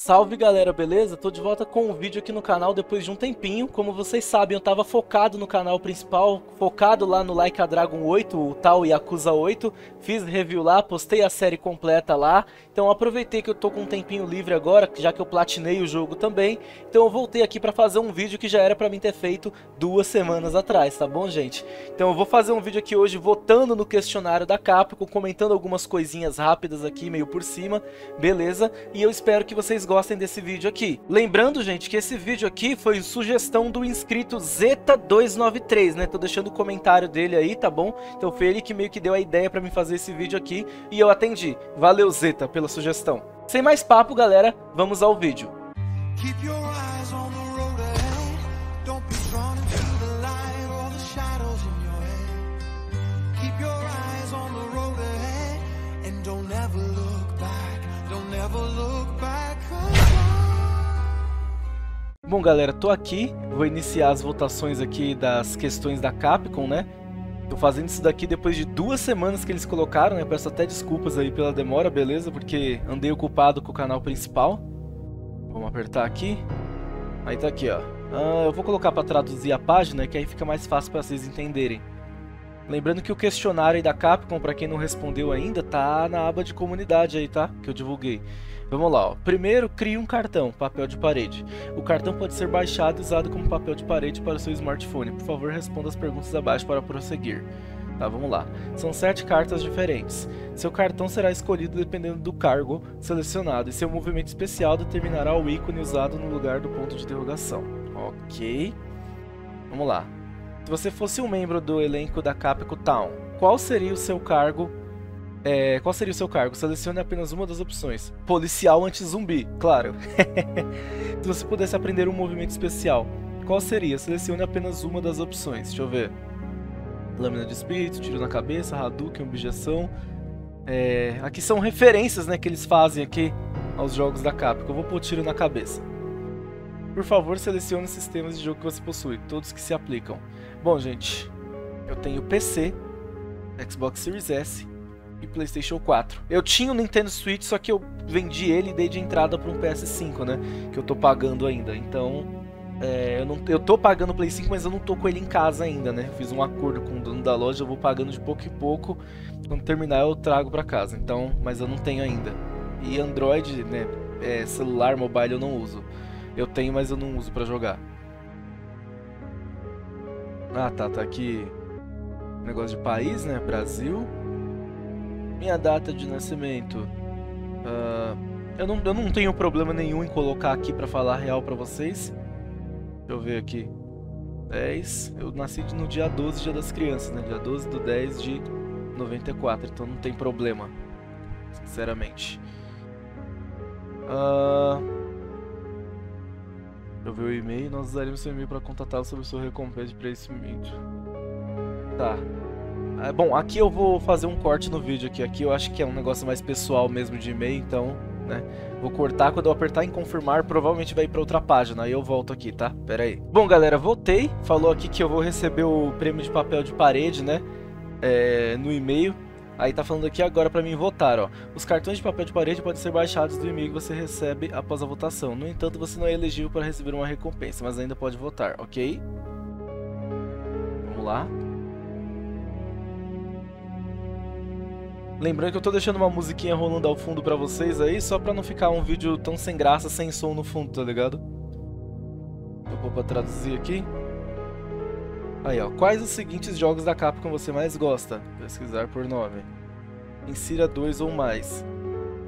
Salve galera, beleza? Tô de volta com um vídeo aqui no canal depois de um tempinho. Como vocês sabem, eu tava focado no canal principal, focado lá no Like a Dragon 8, o tal Yakuza 8. Fiz review lá, postei a série completa lá. Então aproveitei que eu tô com um tempinho livre agora, já que eu platinei o jogo também. Então eu voltei aqui pra fazer um vídeo que já era pra mim ter feito duas semanas atrás, tá bom, gente? Então eu vou fazer um vídeo aqui hoje votando no questionário da Capcom, comentando algumas coisinhas rápidas aqui, meio por cima, beleza? E eu espero que vocês gostem desse vídeo aqui. Lembrando, gente, que esse vídeo aqui foi sugestão do inscrito Zeta293, né? Tô deixando o comentário dele aí, tá bom? Então foi ele que meio que deu a ideia pra mim fazer esse vídeo aqui e eu atendi. Valeu, Zeta, pela sugestão. Sem mais papo, galera, vamos ao vídeo. Keep your eyes on Bom, galera, tô aqui, vou iniciar as votações aqui das questões da Capcom, né? Tô fazendo isso daqui depois de duas semanas que eles colocaram, né? Peço até desculpas aí pela demora, beleza? Porque andei ocupado com o canal principal. Vamos apertar aqui. Aí tá aqui, ó. Ah, eu vou colocar para traduzir a página, que aí fica mais fácil para vocês entenderem. Lembrando que o questionário da Capcom, para quem não respondeu ainda, tá na aba de comunidade aí, tá? Que eu divulguei. Vamos lá, ó. Primeiro, crie um cartão, papel de parede. O cartão pode ser baixado e usado como papel de parede para o seu smartphone. Por favor, responda as perguntas abaixo para prosseguir. Tá, vamos lá. São sete cartas diferentes. Seu cartão será escolhido dependendo do cargo selecionado e seu movimento especial determinará o ícone usado no lugar do ponto de interrogação. Ok. Vamos lá. Se você fosse um membro do elenco da Capcom Town, qual seria o seu cargo é, qual seria o seu cargo? Selecione apenas uma das opções. Policial anti-zumbi, claro. Se você pudesse aprender um movimento especial, qual seria? Selecione apenas uma das opções. Deixa eu ver. Lâmina de espírito, tiro na cabeça, Hadouken, objeção. É, aqui são referências né, que eles fazem aqui aos jogos da Capcom. Eu vou pôr tiro na cabeça. Por favor, selecione os sistemas de jogo que você possui, todos que se aplicam. Bom, gente, eu tenho PC, Xbox Series S, e PlayStation 4. Eu tinha o Nintendo Switch, só que eu vendi ele e dei de entrada para um PS5, né? Que eu tô pagando ainda. Então, é, eu, não, eu tô pagando o Play 5, mas eu não tô com ele em casa ainda, né? Fiz um acordo com o dono da loja, eu vou pagando de pouco em pouco. Quando terminar, eu trago para casa. Então, mas eu não tenho ainda. E Android, né? É, celular, mobile eu não uso. Eu tenho, mas eu não uso para jogar. Ah, tá, tá aqui. Negócio de país, né? Brasil. Minha data de nascimento. Uh, eu, não, eu não tenho problema nenhum em colocar aqui pra falar real pra vocês. Deixa eu ver aqui. 10. Eu nasci no dia 12, dia das crianças, né? Dia 12 do 10 de 94. Então não tem problema. Sinceramente. Uh, eu ver o e-mail. Nós usaremos seu e-mail para contatá-lo sobre sua recompensa de meio. Tá. É, bom, aqui eu vou fazer um corte no vídeo aqui. Aqui eu acho que é um negócio mais pessoal mesmo de e-mail, então, né? Vou cortar, quando eu apertar em confirmar, provavelmente vai ir para outra página. Aí eu volto aqui, tá? Pera aí. Bom, galera, voltei. Falou aqui que eu vou receber o prêmio de papel de parede, né? É, no e-mail. Aí tá falando aqui agora para mim votar, ó. Os cartões de papel de parede podem ser baixados do e-mail que você recebe após a votação. No entanto, você não é elegível para receber uma recompensa, mas ainda pode votar, ok? Vamos lá. Lembrando que eu tô deixando uma musiquinha rolando ao fundo pra vocês aí, só pra não ficar um vídeo tão sem graça, sem som no fundo, tá ligado? Eu vou pra traduzir aqui. Aí, ó. Quais os seguintes jogos da Capcom você mais gosta? Pesquisar por nome. Insira dois ou mais.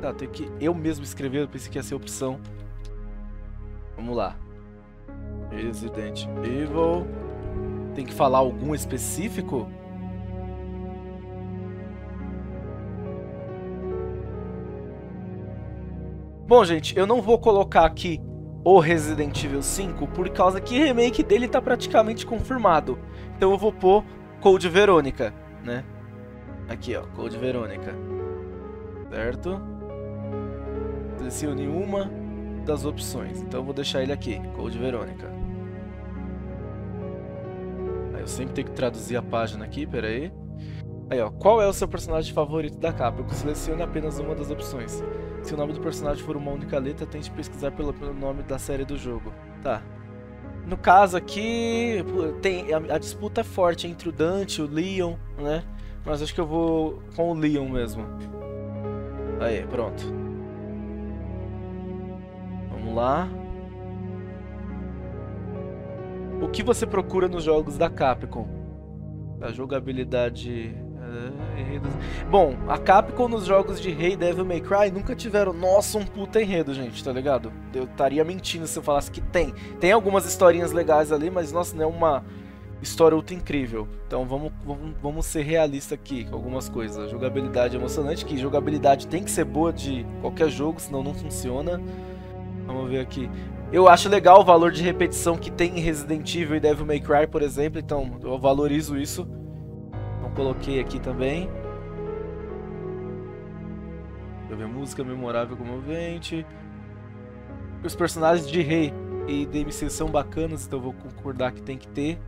Tá, tem que eu mesmo escrever, eu pensei que ia ser opção. Vamos lá. Resident Evil. Tem que falar algum específico? Bom, gente, eu não vou colocar aqui o Resident Evil 5 por causa que remake dele tá praticamente confirmado. Então eu vou pôr Code Verônica, né? Aqui, ó, Code Verônica. Certo? Selecione uma das opções. Então eu vou deixar ele aqui, Code Verônica. Aí eu sempre tenho que traduzir a página aqui, peraí. Aí, ó, qual é o seu personagem favorito da capa? Eu selecione apenas uma das opções. Se o nome do personagem for uma única letra, tente pesquisar pelo, pelo nome da série do jogo. Tá. No caso aqui, tem a, a, disputa é forte entre o Dante e o Leon, né? Mas acho que eu vou com o Leon mesmo. Aí, pronto. Vamos lá. O que você procura nos jogos da Capcom? A jogabilidade Bom, a Capcom nos jogos de Rei Devil May Cry nunca tiveram, nossa, um puta enredo, gente, tá ligado? Eu estaria mentindo se eu falasse que tem. Tem algumas historinhas legais ali, mas nossa, não é uma história ultra incrível. Então vamos, vamos, vamos ser realistas aqui com algumas coisas. Jogabilidade é emocionante, que jogabilidade tem que ser boa de qualquer jogo, senão não funciona. Vamos ver aqui. Eu acho legal o valor de repetição que tem em Resident Evil e Devil May Cry, por exemplo, então eu valorizo isso. Coloquei aqui também. Deixa eu ver, música memorável comovente. Os personagens de Rei e DMC são bacanas, então vou concordar que tem que ter.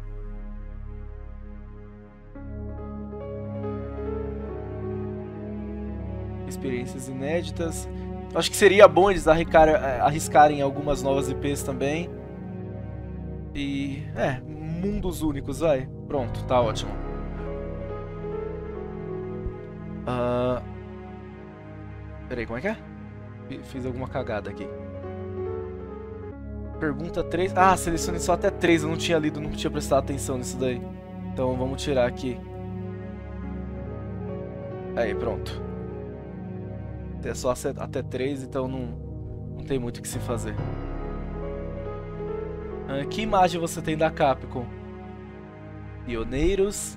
Experiências inéditas. Acho que seria bom eles arriscarem algumas novas IPs também. E. É, mundos únicos, vai. Pronto, tá ótimo. Peraí, como é que é? Fiz alguma cagada aqui. Pergunta 3. Ah, selecione só até 3. Eu não tinha lido, não tinha prestado atenção nisso daí. Então vamos tirar aqui. Aí, pronto. É só até 3, então não, não tem muito o que se fazer. Ah, que imagem você tem da Capcom? Pioneiros.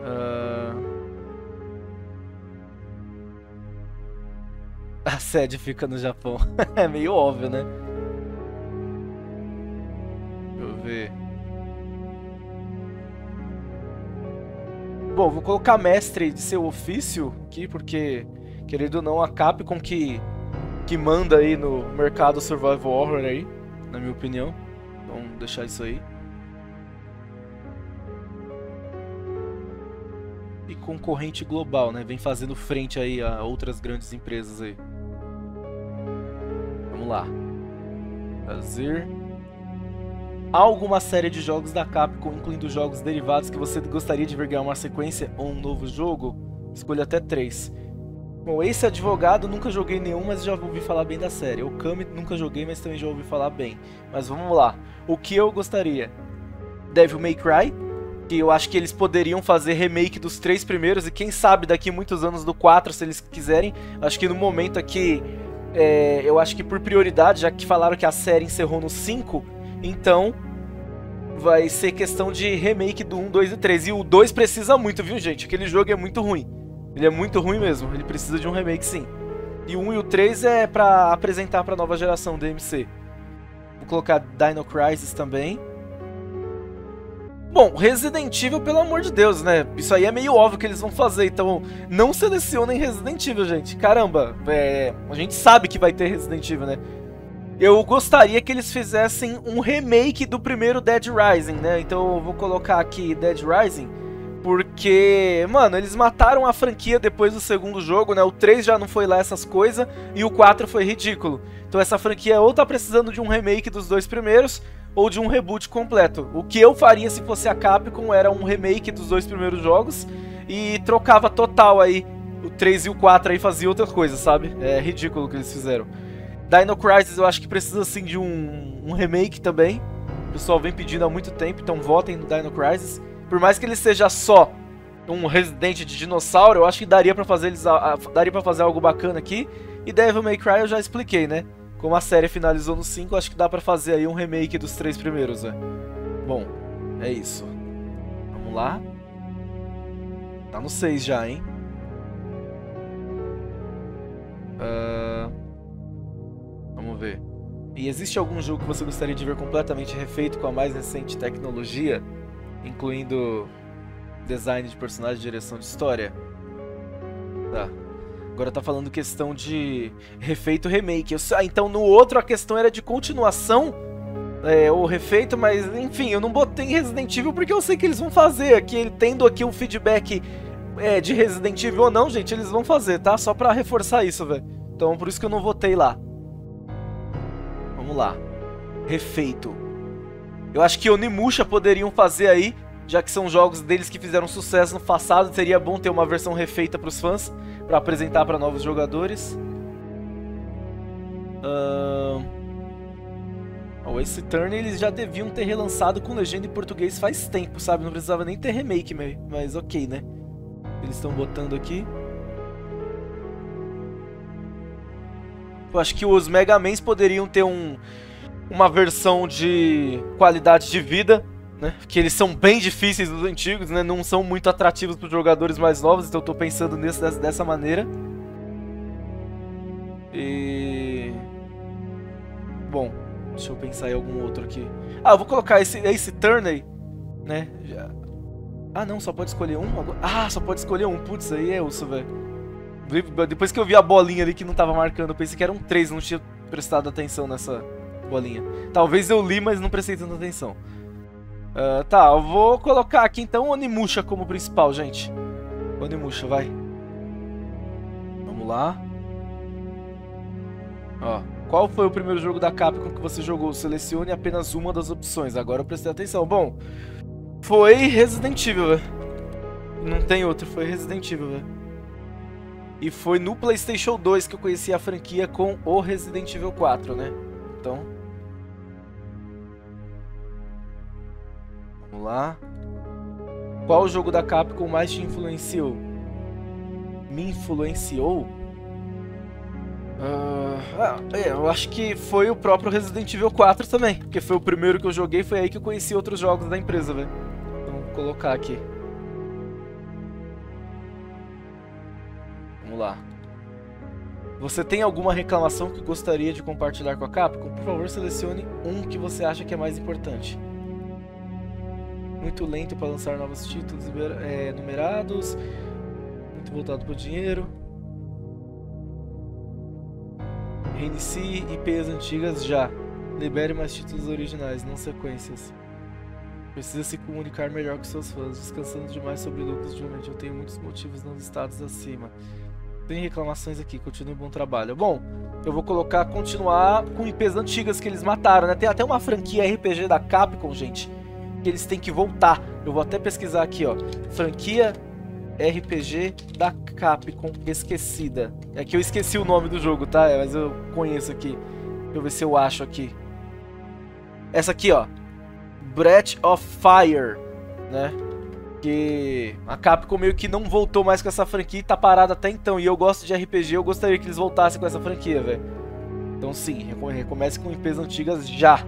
Ah, sede fica no Japão. é meio óbvio, né? Deixa eu ver. Bom, vou colocar mestre de seu ofício aqui, porque Querido ou não, a Capcom que, que manda aí no mercado survival horror aí, na minha opinião. Vamos deixar isso aí. E concorrente global, né? Vem fazendo frente aí a outras grandes empresas aí. Vamos lá. Fazer. Há alguma série de jogos da Capcom, incluindo jogos derivados, que você gostaria de ver ganhar uma sequência ou um novo jogo? Escolha até três. Bom, esse advogado nunca joguei nenhum, mas já ouvi falar bem da série. O Kami nunca joguei, mas também já ouvi falar bem. Mas vamos lá. O que eu gostaria? Devil May Cry, que eu acho que eles poderiam fazer remake dos três primeiros e quem sabe daqui muitos anos do 4, se eles quiserem. Acho que no momento aqui, é, eu acho que por prioridade, já que falaram que a série encerrou no 5, então vai ser questão de remake do 1, 2 e 3. E o 2 precisa muito, viu, gente? Aquele jogo é muito ruim. Ele é muito ruim mesmo, ele precisa de um remake sim. E o 1 e o 3 é pra apresentar pra nova geração DMC. Vou colocar Dino Crisis também. Bom, Resident Evil, pelo amor de Deus, né? Isso aí é meio óbvio que eles vão fazer, então não selecionem Resident Evil, gente. Caramba, é... a gente sabe que vai ter Resident Evil, né? Eu gostaria que eles fizessem um remake do primeiro Dead Rising, né? Então eu vou colocar aqui Dead Rising porque, mano, eles mataram a franquia depois do segundo jogo, né? O 3 já não foi lá essas coisas e o 4 foi ridículo. Então essa franquia ou tá precisando de um remake dos dois primeiros ou de um reboot completo. O que eu faria se fosse a Capcom era um remake dos dois primeiros jogos e trocava total aí o 3 e o 4 aí fazia outra coisa, sabe? É ridículo o que eles fizeram. Dino Crisis eu acho que precisa sim de um, um remake também. O pessoal vem pedindo há muito tempo, então votem no Dino Crisis. Por mais que ele seja só um Resident de dinossauro, eu acho que daria para fazer eles daria para fazer algo bacana aqui. E Devil May Cry eu já expliquei, né? Como a série finalizou no 5, acho que dá para fazer aí um remake dos três primeiros, né? Bom, é isso. Vamos lá. Tá no 6 já, hein? Uh... Vamos ver. E existe algum jogo que você gostaria de ver completamente refeito com a mais recente tecnologia? incluindo design de personagem, direção de história. Tá. Agora tá falando questão de refeito remake. Eu, ah, então no outro a questão era de continuação é, refeito, mas enfim, eu não botei Resident Evil porque eu sei que eles vão fazer aqui, tendo aqui um feedback é de Resident Evil ou não, gente, eles vão fazer, tá? Só pra reforçar isso, velho. Então por isso que eu não votei lá. Vamos lá. Refeito. Eu acho que Onimusha poderiam fazer aí, já que são jogos deles que fizeram sucesso no passado, seria bom ter uma versão refeita para os fãs, para apresentar para novos jogadores. Uh... O Ace eles já deviam ter relançado com legenda em português faz tempo, sabe? Não precisava nem ter remake, mas ok, né? Eles estão botando aqui. Eu acho que os Mega Mans poderiam ter um, uma versão de qualidade de vida, né? Que eles são bem difíceis dos antigos, né? Não são muito atrativos para os jogadores mais novos, então eu tô pensando nisso dessa maneira. E... Bom, deixa eu pensar em algum outro aqui. Ah, eu vou colocar esse, esse Turney, né? Já... Ah, não, só pode escolher um? Ah, só pode escolher um. Putz, aí é osso, velho. Depois que eu vi a bolinha ali que não tava marcando, eu pensei que era um 3, não tinha prestado atenção nessa bolinha. Talvez eu li, mas não prestei tanta atenção. Uh, tá, eu vou colocar aqui então Onimusha como principal, gente. Onimusha, vai. Vamos lá. Ó, qual foi o primeiro jogo da Capcom que você jogou? Selecione apenas uma das opções. Agora eu prestei atenção. Bom, foi Resident Evil, velho. Não tem outro, foi Resident Evil, velho. E foi no PlayStation 2 que eu conheci a franquia com o Resident Evil 4, né? Então. Vamos lá. Qual jogo da Capcom mais te influenciou? Me influenciou? Uh, é, eu acho que foi o próprio Resident Evil 4 também. Porque foi o primeiro que eu joguei, foi aí que eu conheci outros jogos da empresa, velho. Então, vou colocar aqui. Vamos lá. Você tem alguma reclamação que gostaria de compartilhar com a Capcom? Por favor, selecione um que você acha que é mais importante. Muito lento para lançar novos títulos é, numerados. Muito voltado para o dinheiro. Reinicie IPs antigas já. Libere mais títulos originais, não sequências. Precisa se comunicar melhor com seus fãs, descansando demais sobre lucros ultimamente. Eu tenho muitos motivos não listados acima. Tem reclamações aqui, continue bom trabalho. Bom, eu vou colocar continuar com IPs antigas que eles mataram, né? Tem até uma franquia RPG da Capcom, gente, que eles têm que voltar. Eu vou até pesquisar aqui, ó. Franquia RPG da Capcom esquecida. É que eu esqueci o nome do jogo, tá? É, mas eu conheço aqui. Deixa eu ver se eu acho aqui. Essa aqui, ó. Breath of Fire, né? Porque a Capcom meio que não voltou mais com essa franquia e tá parada até então. E eu gosto de RPG, eu gostaria que eles voltassem com essa franquia, velho. Então sim, recomece com IPs antigas já.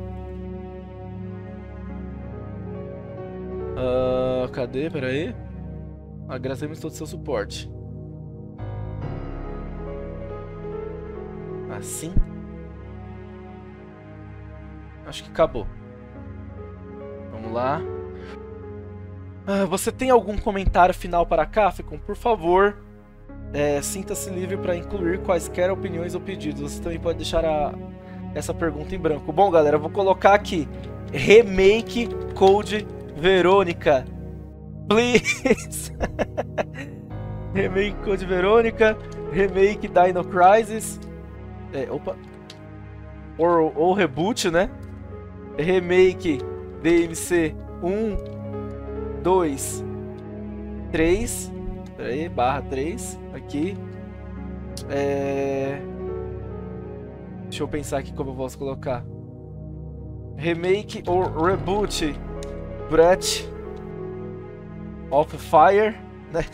Uh, cadê? Pera aí. Agradecemos todo o seu suporte. Assim? Acho que acabou. Vamos lá. Ah, você tem algum comentário final para a Capcom? Por favor, é, sinta-se livre para incluir quaisquer opiniões ou pedidos. Você também pode deixar a, essa pergunta em branco. Bom, galera, eu vou colocar aqui Remake Code Verônica. Please! remake Code Verônica, Remake Dino Crisis. É, opa. Ou, ou reboot, né? Remake DMC 1 2, 3, peraí, barra 3, aqui. É... Deixa eu pensar aqui como eu posso colocar. Remake ou reboot Breath of Fire, né?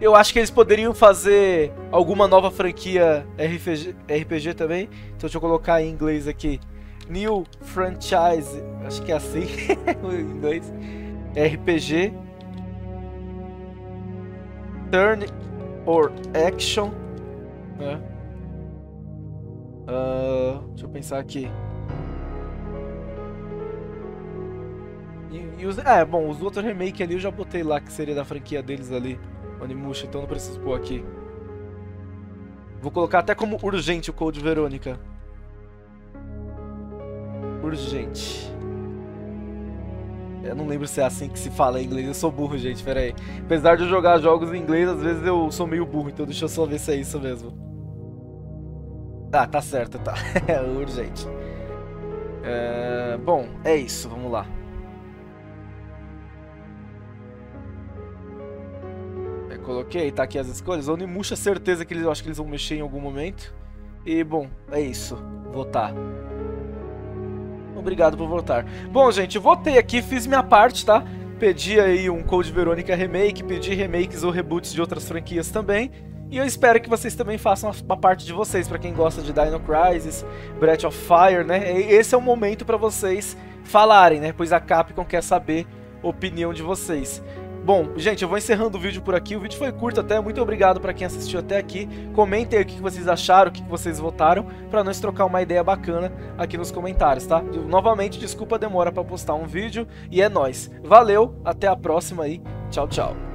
Eu acho que eles poderiam fazer alguma nova franquia RPG, RPG também. Então deixa eu colocar em inglês aqui. New Franchise, acho que é assim em inglês. RPG, Turn or Action, né? Uh, deixa eu pensar aqui. E, os, é, bom, os outros remake ali eu já botei lá que seria da franquia deles ali, Onimusha, então não preciso pôr aqui. Vou colocar até como urgente o Code Verônica. Urgente. Eu não lembro se é assim que se fala em inglês. Eu sou burro, gente. Pera aí. Apesar de eu jogar jogos em inglês, às vezes eu sou meio burro. Então deixa eu só ver se é isso mesmo. Ah, tá certo, tá. É urgente. É... Bom, é isso. Vamos lá. Eu coloquei, tá aqui as escolhas. Onimusha, certeza que eles, eu acho que eles vão mexer em algum momento. E, bom, é isso. Votar. Obrigado por votar. Bom, gente, votei aqui, fiz minha parte, tá? Pedi aí um Code Verônica Remake, pedi remakes ou reboots de outras franquias também. E eu espero que vocês também façam uma parte de vocês, para quem gosta de Dino Crisis, Breath of Fire, né? Esse é o momento para vocês falarem, né? Pois a Capcom quer saber a opinião de vocês. Bom, gente, eu vou encerrando o vídeo por aqui. O vídeo foi curto até. Muito obrigado para quem assistiu até aqui. Comentem aí o que vocês acharam, o que vocês votaram, para nós trocar uma ideia bacana aqui nos comentários, tá? Novamente, desculpa a demora para postar um vídeo e é nóis. Valeu, até a próxima aí. Tchau, tchau.